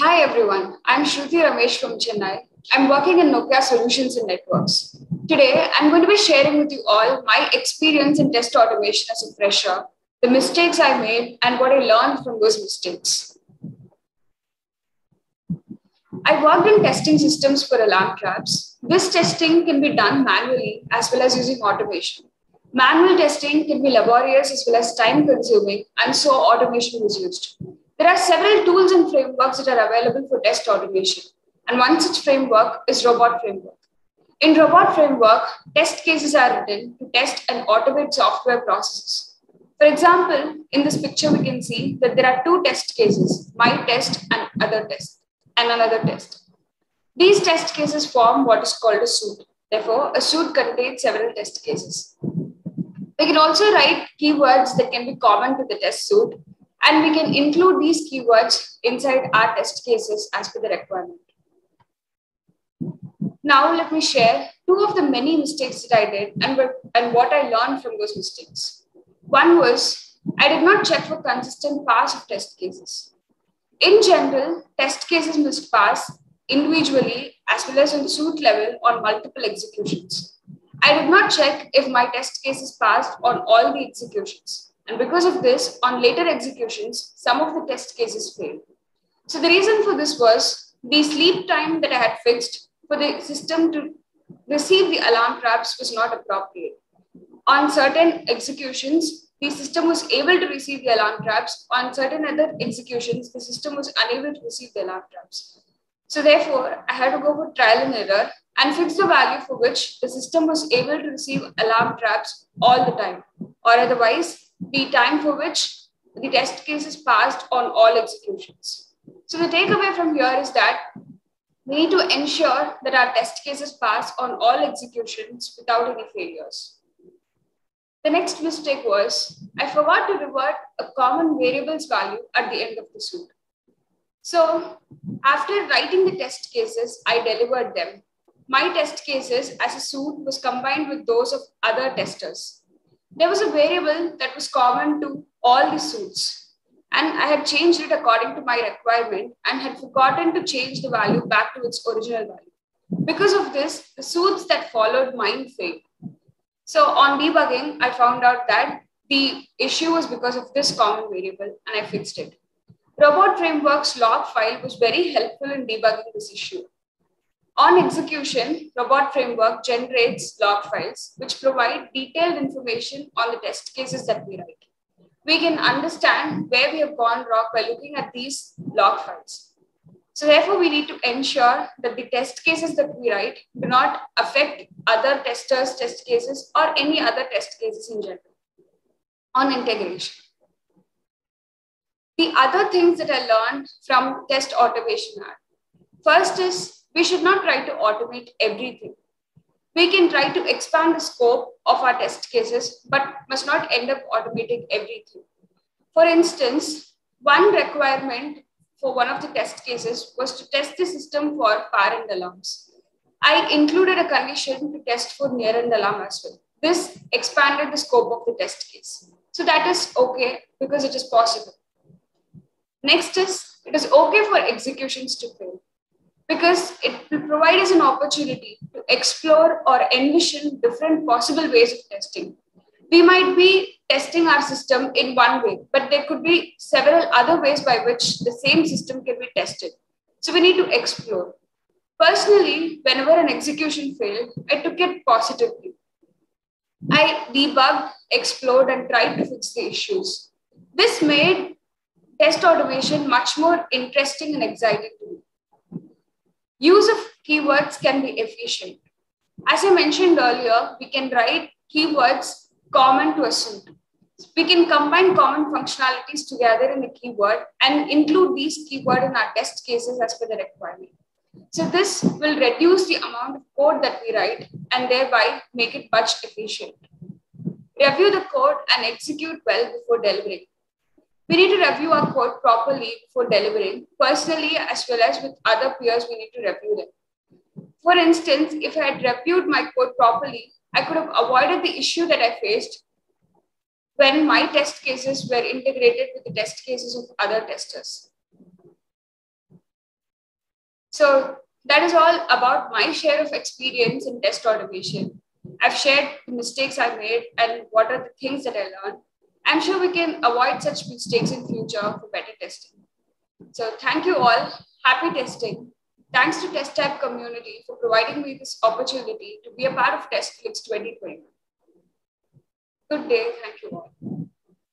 Hi everyone, I'm Shruthy Ramesh from Chennai. I'm working in Nokia Solutions and Networks. Today, I'm going to be sharing with you all my experience in test automation as a fresher, the mistakes I made, and what I learned from those mistakes. I worked in testing systems for alarm traps. This testing can be done manually as well as using automation. Manual testing can be laborious as well as time consuming, and so automation was used. There are several tools and frameworks that are available for test automation, and one such framework is Robot Framework. In Robot Framework, test cases are written to test and automate software processes. For example, in this picture, we can see that there are two test cases, my test and other test, and another test. These test cases form what is called a suite. Therefore, a suite contains several test cases. We can also write keywords that can be common to the test suite and we can include these keywords inside our test cases as per the requirement. Now let me share two of the many mistakes that I did and, and what I learned from those mistakes. One was I did not check for consistent pass of test cases. In general, test cases must pass individually as well as on suite level on multiple executions. I did not check if my test cases passed on all the executions. And because of this, on later executions, some of the test cases failed. So the reason for this was the sleep time that I had fixed for the system to receive the alarm traps was not appropriate. On certain executions, the system was able to receive the alarm traps. On certain other executions, the system was unable to receive the alarm traps. So therefore, I had to go for trial and error and fix the value for which the system was able to receive alarm traps all the time. Or otherwise, the time for which the test case is passed on all executions. So the takeaway from here is that we need to ensure that our test cases pass on all executions without any failures. The next mistake was I forgot to revert a common variables value at the end of the suit. So after writing the test cases, I delivered them. My test cases as a suit was combined with those of other testers there was a variable that was common to all the suits. And I had changed it according to my requirement and had forgotten to change the value back to its original value. Because of this, the suits that followed mine failed. So on debugging, I found out that the issue was because of this common variable and I fixed it. Robot Framework's log file was very helpful in debugging this issue. On execution, Robot Framework generates log files which provide detailed information on the test cases that we write. We can understand where we have gone wrong by looking at these log files. So therefore, we need to ensure that the test cases that we write do not affect other testers' test cases or any other test cases in general. On integration. The other things that I learned from test automation are, first is we should not try to automate everything. We can try to expand the scope of our test cases, but must not end up automating everything. For instance, one requirement for one of the test cases was to test the system for and alarms. I included a condition to test for near end alarm as well. This expanded the scope of the test case. So that is okay because it is possible. Next is, it is okay for executions to fail because it will provide us an opportunity to explore or envision different possible ways of testing. We might be testing our system in one way, but there could be several other ways by which the same system can be tested. So we need to explore. Personally, whenever an execution failed, I took it positively. I debugged, explored, and tried to fix the issues. This made test automation much more interesting and exciting to me. Use of keywords can be efficient. As I mentioned earlier, we can write keywords common to a suit. We can combine common functionalities together in a keyword and include these keywords in our test cases as per the requirement. So this will reduce the amount of code that we write and thereby make it much efficient. Review the code and execute well before delivering. We need to review our code properly for delivering. Personally, as well as with other peers, we need to review them. For instance, if I had reviewed my code properly, I could have avoided the issue that I faced when my test cases were integrated with the test cases of other testers. So that is all about my share of experience in test automation. I've shared the mistakes I made and what are the things that I learned. I'm sure we can avoid such mistakes in future for better testing. So thank you all. Happy testing. Thanks to Test Tribe community for providing me this opportunity to be a part of TestFlix 2021. Good day. Thank you all.